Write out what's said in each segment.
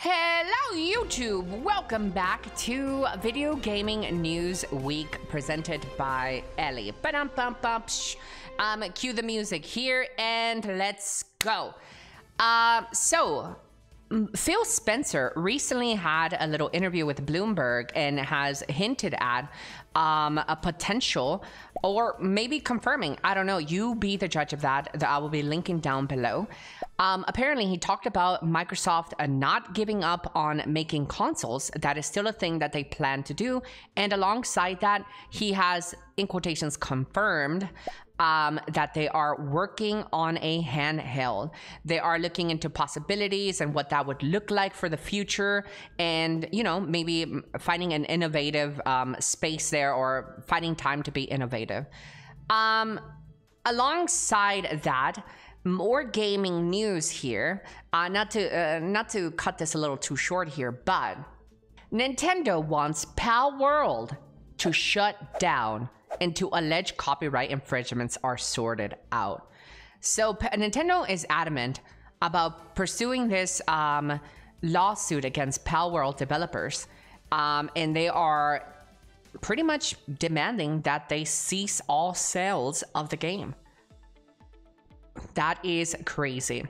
Hello, YouTube! Welcome back to Video Gaming News Week presented by Elly. Ba-dum bum bum Um, cue the music here and let's go. Uh, so, Phil Spencer recently had a little interview with Bloomberg and has hinted at um, a potential or maybe confirming. I don't know. You be the judge of that. That I will be linking down below. Um, apparently, he talked about Microsoft uh, not giving up on making consoles. That is still a thing that they plan to do. And alongside that, he has, in quotations, confirmed um, that they are working on a handheld. They are looking into possibilities and what that would look like for the future, and you know maybe finding an innovative um, space there or finding time to be innovative. Um, alongside that, more gaming news here. Uh, not to uh, not to cut this a little too short here, but Nintendo wants Palworld to shut down until alleged copyright infringements are sorted out. So Nintendo is adamant about pursuing this um, lawsuit against Palworld developers, um, and they are pretty much demanding that they cease all sales of the game. That is crazy.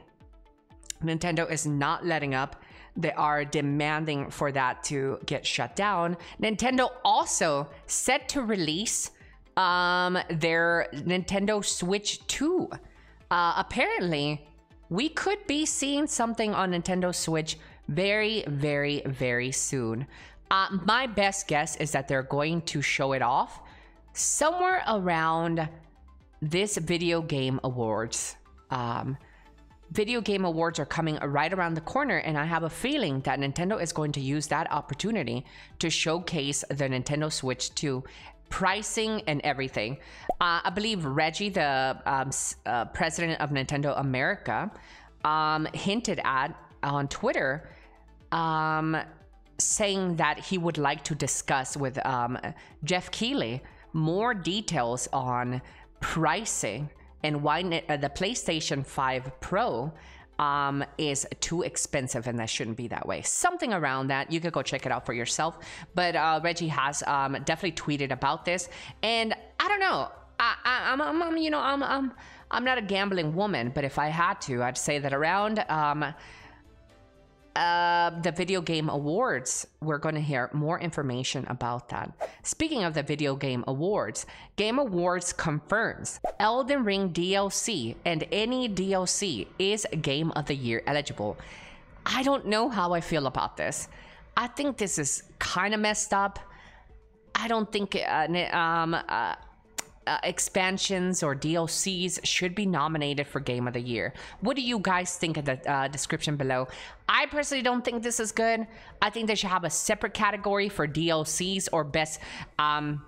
Nintendo is not letting up. They are demanding for that to get shut down. Nintendo also set to release um, their Nintendo Switch 2. Uh, apparently, we could be seeing something on Nintendo Switch very, very, very soon. Uh, my best guess is that they're going to show it off somewhere around this video game awards um, video game awards are coming right around the corner, and I have a feeling that Nintendo is going to use that opportunity to showcase the Nintendo Switch 2 pricing and everything. Uh, I believe Reggie, the um, uh, president of Nintendo America, um, hinted at on Twitter um, saying that he would like to discuss with um, Geoff Keighley more details on pricing and why uh, the PlayStation 5 Pro um, is too expensive and that shouldn't be that way. Something around that. You could go check it out for yourself. But uh, Reggie has um, definitely tweeted about this. And I don't know. I, am I'm, I'm, you know, I'm, I'm, I'm not a gambling woman, but if I had to, I'd say that around um, uh, the Video Game Awards, we're going to hear more information about that. Speaking of the Video Game Awards, Game Awards confirms Elden Ring DLC and any DLC is Game of the Year eligible. I don't know how I feel about this. I think this is kind of messed up. I don't think uh, um, uh, uh, expansions or DLCs should be nominated for Game of the Year. What do you guys think in the uh, description below? I personally don't think this is good. I think they should have a separate category for DLCs or best um,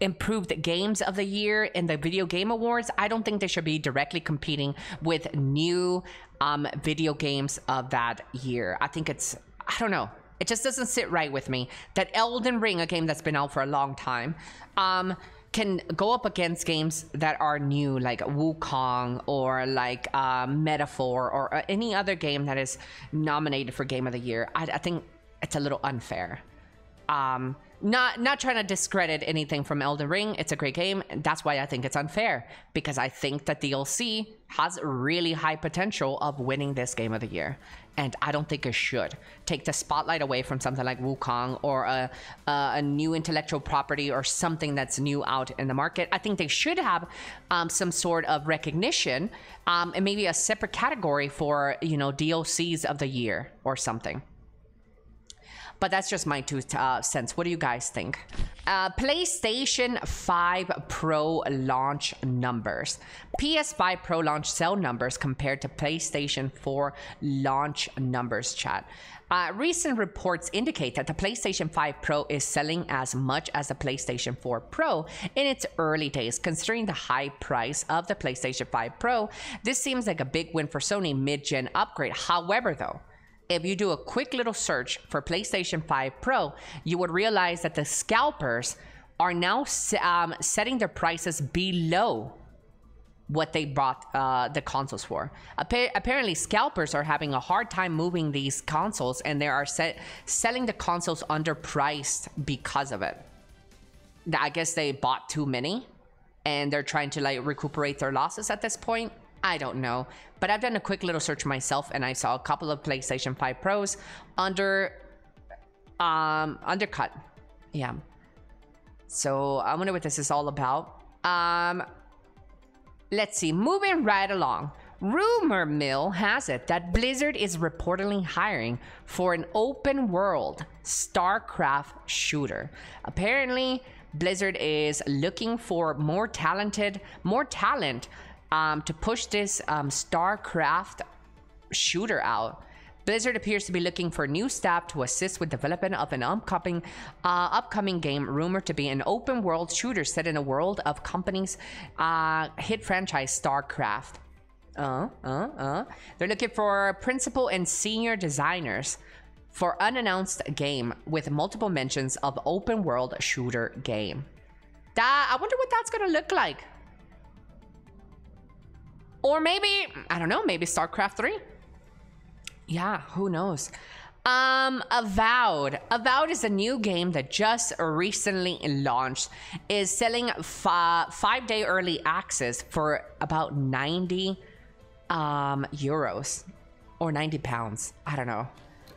improved games of the year in the video game awards. I don't think they should be directly competing with new um, video games of that year. I think it's, I don't know. It just doesn't sit right with me that Elden Ring, a game that's been out for a long time, um, can go up against games that are new, like Wukong or like uh, Metaphor or uh, any other game that is nominated for Game of the Year. I, I think it's a little unfair. Um, not not trying to discredit anything from Elden Ring. It's a great game. That's why I think it's unfair because I think that DLC has really high potential of winning this game of the year. And I don't think it should take the spotlight away from something like Wukong or a, a, a new intellectual property or something that's new out in the market. I think they should have um, some sort of recognition um, and maybe a separate category for, you know, DLCs of the year or something. But that's just my two uh, cents. What do you guys think? Uh, PlayStation 5 Pro launch numbers. PS5 Pro launch sell numbers compared to PlayStation 4 launch numbers, chat. Uh, recent reports indicate that the PlayStation 5 Pro is selling as much as the PlayStation 4 Pro in its early days. Considering the high price of the PlayStation 5 Pro, this seems like a big win for Sony mid-gen upgrade. However, though, if you do a quick little search for PlayStation 5 Pro, you would realize that the scalpers are now um, setting their prices below what they bought uh, the consoles for. Appa- apparently, scalpers are having a hard time moving these consoles, and they are se- selling the consoles underpriced because of it. I guess they bought too many, and they're trying to like recuperate their losses at this point. I don't know, but I've done a quick little search myself, and I saw a couple of PlayStation 5 Pros under um undercut. Yeah. So I wonder what this is all about. Um, let's see. Moving right along. Rumor mill has it that Blizzard is reportedly hiring for an open world StarCraft shooter. Apparently, Blizzard is looking for more talented, more talent um, to push this um, StarCraft shooter out. Blizzard appears to be looking for new staff to assist with development of an upcoming, uh, upcoming game rumored to be an open world shooter set in a world of companies' uh, hit franchise StarCraft. Uh, uh, uh. They're looking for principal and senior designers for unannounced game with multiple mentions of open world shooter game. That I wonder what that's gonna look like. Or maybe, I don't know, maybe StarCraft 3. Yeah, who knows? Um, Avowed. Avowed is a new game that just recently launched. Is selling fi- five day early access for about 90 um euros or 90 pounds. I don't know.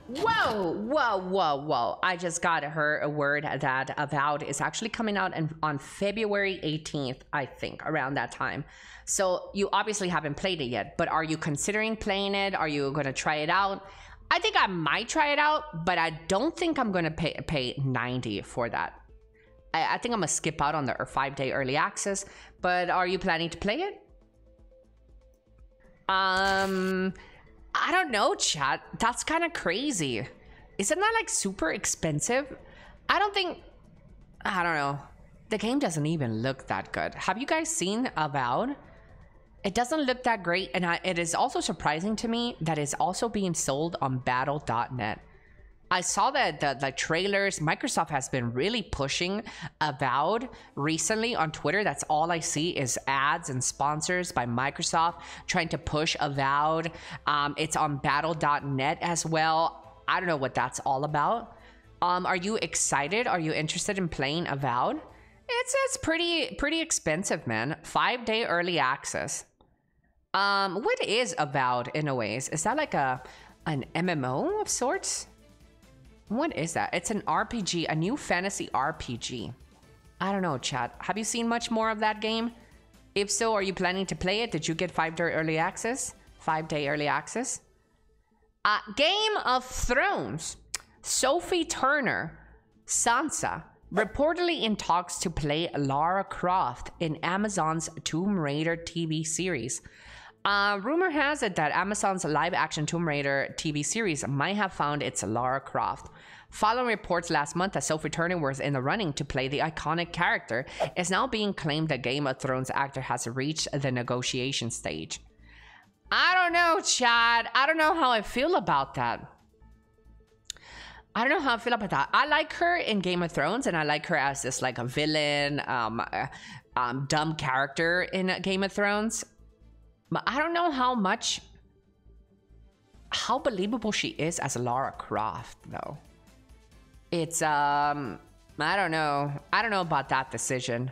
Whoa, whoa, whoa, whoa. I just got her a word that Avowed is actually coming out in, on February 18th, I think, around that time. So you obviously haven't played it yet, but are you considering playing it? Are you going to try it out? I think I might try it out, but I don't think I'm going to pay, pay 90 for that. I, I think I'm going to skip out on the five day early access, but are you planning to play it? Um, I don't know, chat. That's kind of crazy. Isn't that like super expensive? I don't think. I don't know. The game doesn't even look that good. Have you guys seen Avowed? It doesn't look that great, and I, it is also surprising to me that it's also being sold on Battle.net. I saw that the, the trailers, Microsoft has been really pushing Avowed recently on Twitter. That's all I see is ads and sponsors by Microsoft trying to push Avowed. Um, it's on Battle.net as well. I don't know what that's all about. Um, are you excited? Are you interested in playing Avowed? It's it's pretty pretty expensive, man. Five day early access. Um, what is Avowed in a ways? Is that like a an MMO of sorts? What is that? It's an RPG, a new fantasy RPG. I don't know, chat. Have you seen much more of that game? If so, are you planning to play it? Did you get five day early access? Five day early access? Uh, Game of Thrones. Sophie Turner, Sansa, reportedly in talks to play Lara Croft in Amazon's Tomb Raider TV series. Uh, rumor has it that Amazon's live action Tomb Raider TV series might have found its Lara Croft. Following reports last month that Sophie Turner was in the running to play the iconic character, it's now being claimed that Game of Thrones actor has reached the negotiation stage. I don't know, Chad. I don't know how I feel about that. I don't know how I feel about that. I like her in Game of Thrones, and I like her as this like a villain, um, uh, um, dumb character in Game of Thrones. But I don't know how much, how believable she is as Lara Croft, though. It's um, I don't know. I don't know about that decision.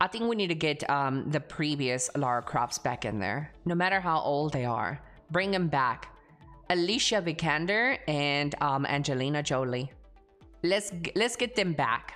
I think we need to get um the previous Lara Crofts back in there, no matter how old they are. Bring them back. Alicia Vikander and um, Angelina Jolie. Let's let's get them back.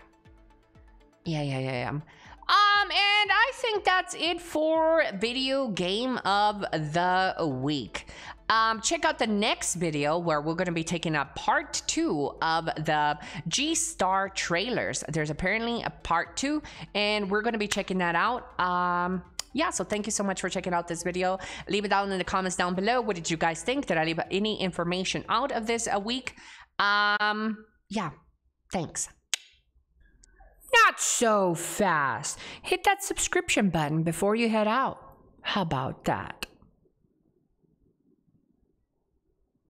Yeah, yeah, yeah, yeah. Um, and I think that's it for video game of the week. Um, check out the next video where we're going to be taking up part two of the G Star trailers. There's apparently a part two, and we're going to be checking that out. Um, yeah, so thank you so much for checking out this video. Leave it down in the comments down below. What did you guys think? Did I leave any information out of this a week? Um, yeah, thanks. Not so fast. Hit that subscription button before you head out. How about that?